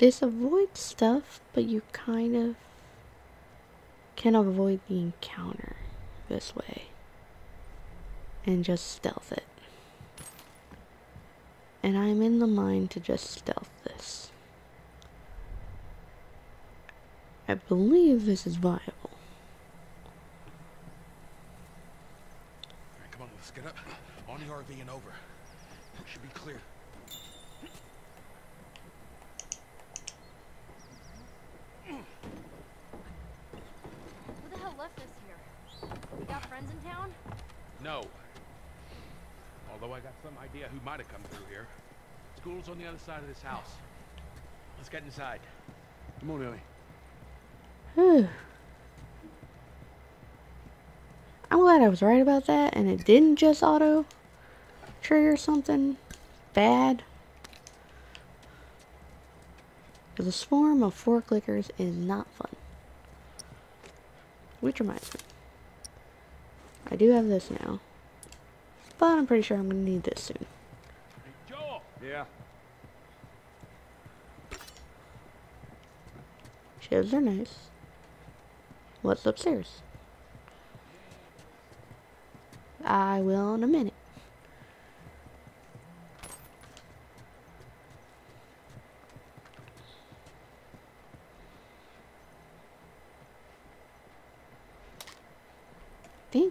This avoids stuff, but you kind of can avoid the encounter this way. And just stealth it. And I'm in the mind to just stealth this. I believe this is viable. Alright, come on, let's get up. On the RV and over. Should be clear. Who the hell left us here? We got friends in town? No. Although I got some idea who might have come through here. School's on the other side of this house. Let's get inside. Come on, Ellie. I'm glad I was right about that and it didn't just auto trigger something bad. Because a swarm of four clickers is not fun. Which reminds me. I do have this now. But I'm pretty sure I'm going to need this soon. Hey, Joel! Yeah? Shows are nice. What's upstairs? I will in a minute.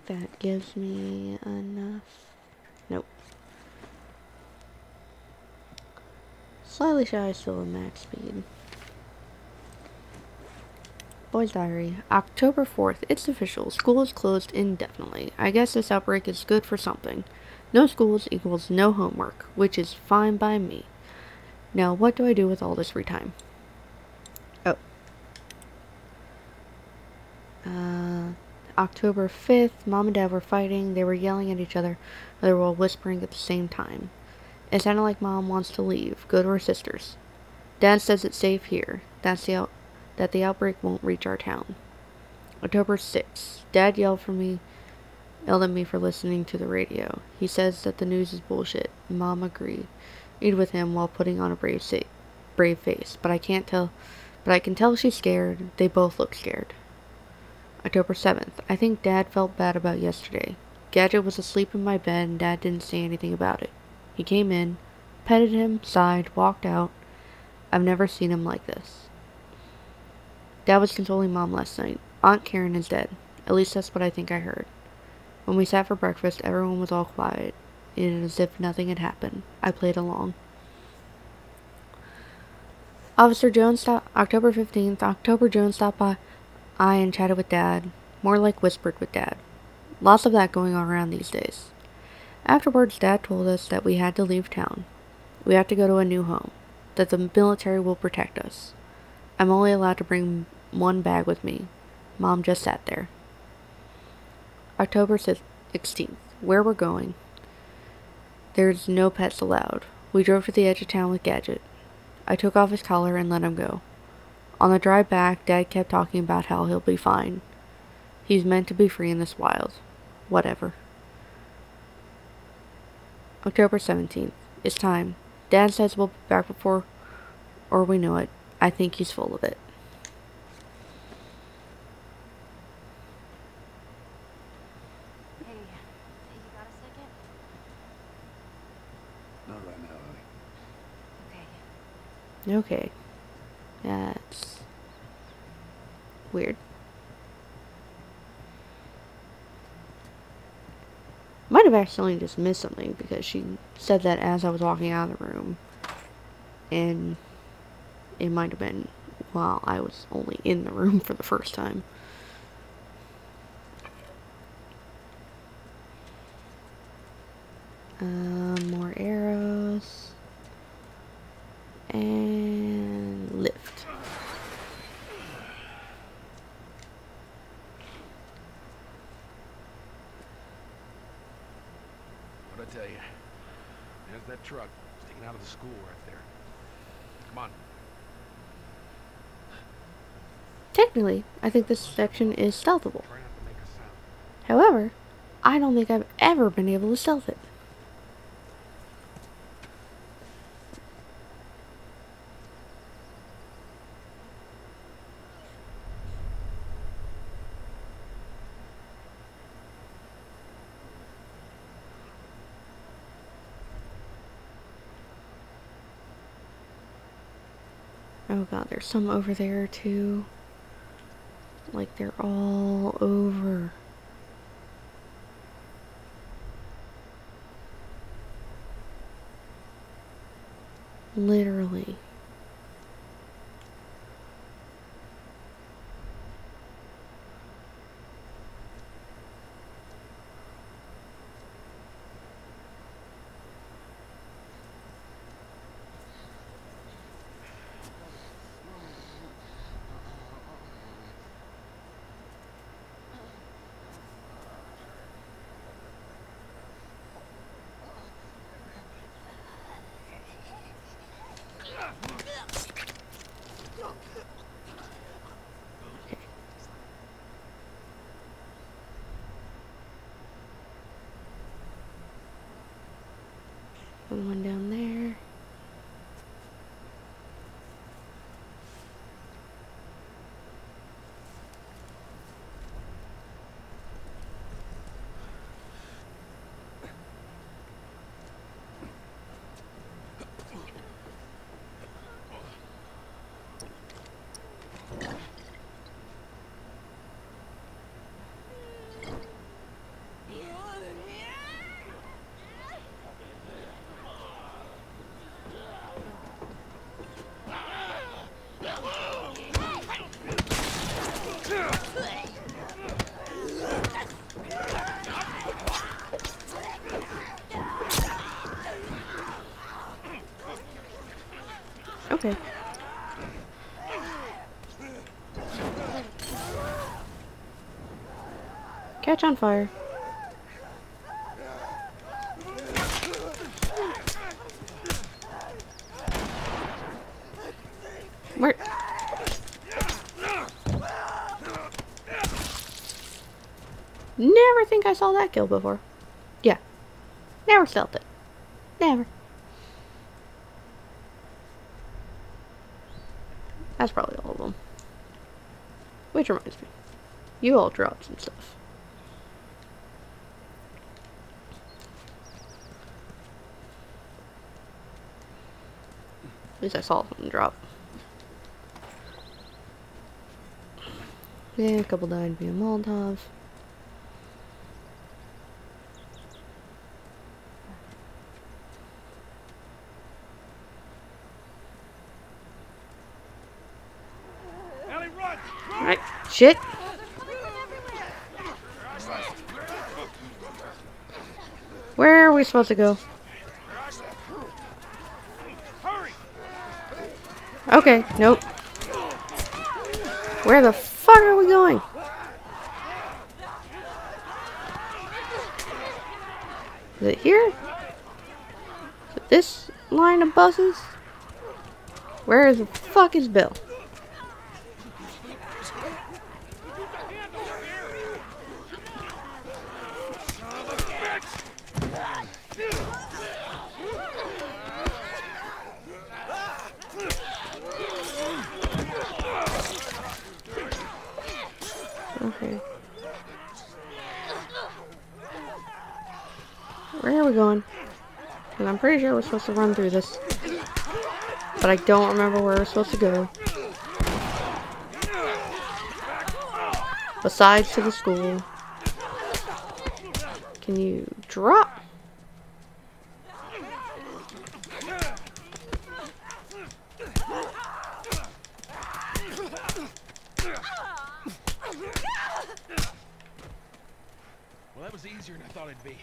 That gives me enough. Nope. Slightly shy still of max speed. Boy's Diary, October 4th. It's official. School is closed indefinitely. I guess this outbreak is good for something. No schools equals no homework, which is fine by me. Now, what do I do with all this free time? Oh. Uh, October 5th, mom and dad were fighting. They were yelling at each other. They were all whispering at the same time. It sounded like mom wants to leave, go to her sister's. Dad says it's safe here. That's the out- that the outbreak won't reach our town. October 6th. Dad yelled for me, yelled at me for listening to the radio. He says that the news is bullshit. Mom agreed with him while putting on a brave brave face, but I can't tell but I can tell she's scared. They both look scared. October 7th. I think Dad felt bad about yesterday. Gadget was asleep in my bed and Dad didn't say anything about it. He came in, petted him, sighed, walked out. I've never seen him like this. Dad was consoling Mom last night. Aunt Karen is dead. At least that's what I think I heard. When we sat for breakfast, everyone was all quiet, and as if nothing had happened. I played along. Officer Jones stopped October 15th. October Jones stopped by I and chatted with Dad. More like whispered with Dad. Lots of that going on around these days. Afterwards, Dad told us that we had to leave town. We have to go to a new home. That the military will protect us. I'm only allowed to bring one bag with me. Mom just sat there. October 16th. Where we're going. There's no pets allowed. We drove to the edge of town with Gadget. I took off his collar and let him go. On the drive back, Dad kept talking about how he'll be fine. He's meant to be free in this wild. Whatever. October 17th. It's time. Dad says we'll be back before or we know it. I think he's full of it. Hey, you got a second? Not right now, Ellie. Okay. Okay. That's weird. Might have accidentally just missed something because she said that as I was walking out of the room. And it might have been while I was only in the room for the first time. Um, more arrows. And lift. What'd I tell you? There's that truck sticking out of the school right there. Come on. Technically, I think this section is stealthable. Try not to make a sound. However, I don't think I've ever been able to stealth it. Oh god, there's some over there too. Like they're all over. Literally. And one down there. Okay. Catch on fire. Where? Never think I saw that kill before. Yeah. Never felt it. Never. That's probably all of them. Which reminds me. You all dropped some stuff. At least I saw something drop. Yeah, a couple died via Molotov. Ellie, run! Alright, shit. Where are we supposed to go? Okay, nope. Where the fuck are we going? Is it here? Is it this line of buses? Where the fuck is Bill? Okay. Where are we going? I'm pretty sure we're supposed to run through this. But I don't remember where we're supposed to go. Besides to the school. Can you drop? That was easier than I thought it'd be.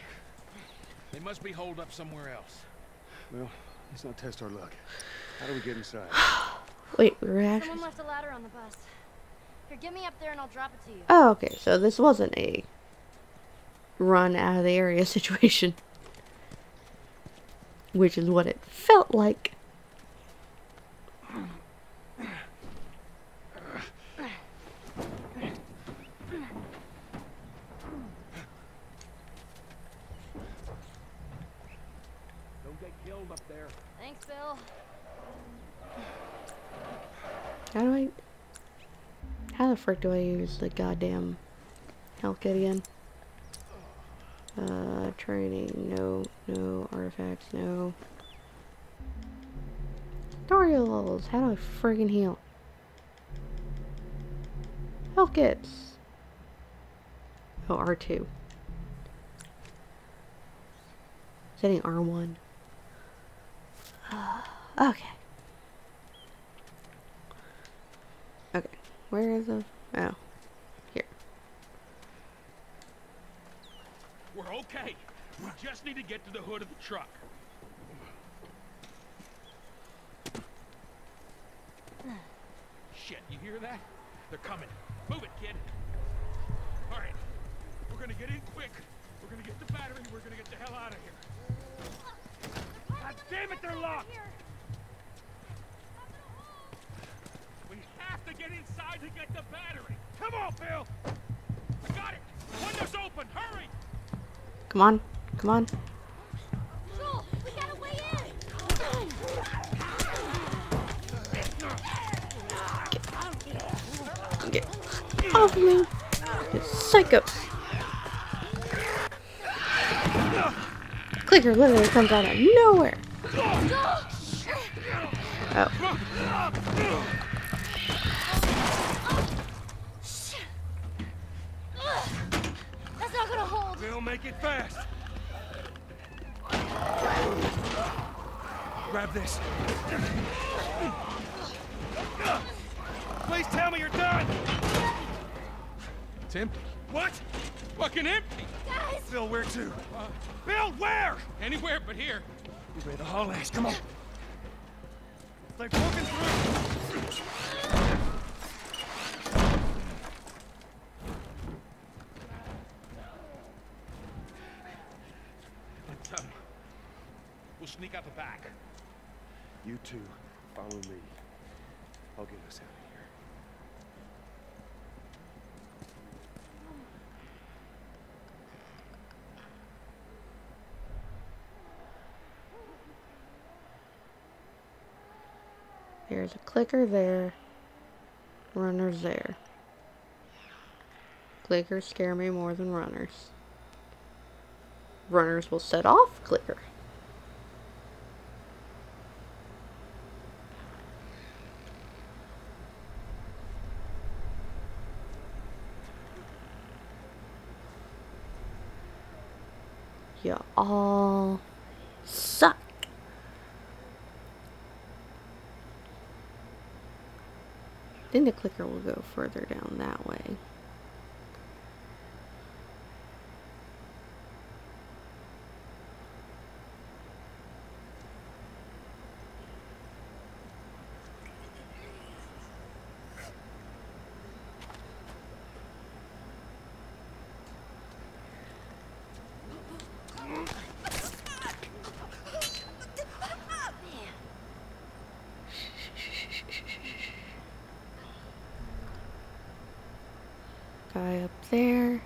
They must be holed up somewhere else. Well, let's not test our luck. How do we get inside? Wait, we were actually... Someone left a ladder on the bus. Here, get me up there and I'll drop it to you. Oh, okay. So this wasn't a run out of the area situation. Which is what it felt like. Don't get killed up there. Thanks, Bill. How do I... How the frick do I use the goddamn health kit again? Uh, training, no, no, artifacts, no. Tutorials! How do I friggin' heal? Health kits! Oh, R2. Setting R1. okay. Okay. Where is the... Oh. Here. We're okay. We just need to get to the hood of the truck. Shit, you hear that? They're coming. Move it, kid. All right. We're gonna get in quick. We're gonna get the battery. We're gonna get the hell out of here. God damn it, they're locked! We have to get inside to get the battery. Come on, Bill. I got it. Window's open. Hurry. Come on. Come on. Joel, we got a way in! Get off me. You psycho. Clicker literally comes out of nowhere. Oh. That's not gonna hold! Bill, make it fast. Grab this. Please tell me you're done. It's empty. What? Fucking empty. Guys! Bill, where to? Bill, where? Anywhere but here. Where the haul is. Come on. They're poking through. But, um, we'll sneak out the back. You two, follow me. I'll get us out of here. There's a clicker there. Runners there. Clickers scare me more than runners. Runners will set off clicker. You all suck. I think the clicker will go further down that way. Guy up there.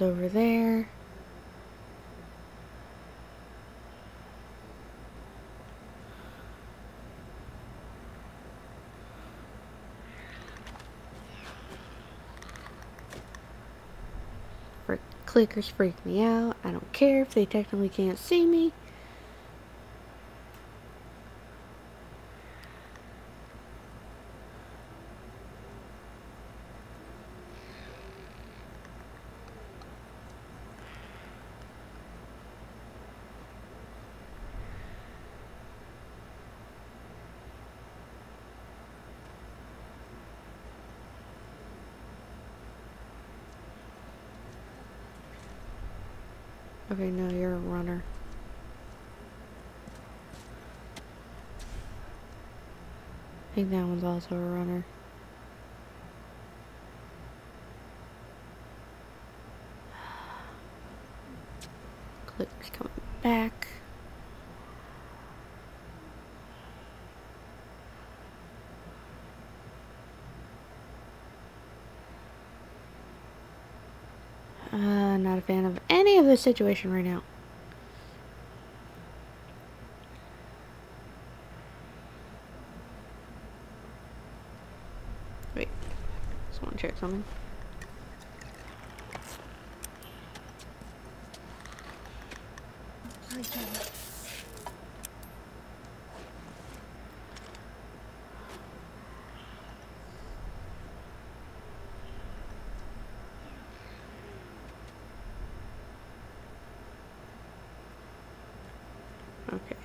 One's over there. Clickers freak me out. I don't care if they technically can't see me. Okay, no, you're a runner. I think that one's also a runner. Clicker's coming back. Uh, not a fan of any of this situation right now. Wait, just want to check something. Okay.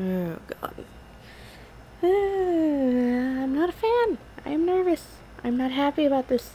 Oh god. Uh, I'm not a fan. I am nervous. I'm not happy about this.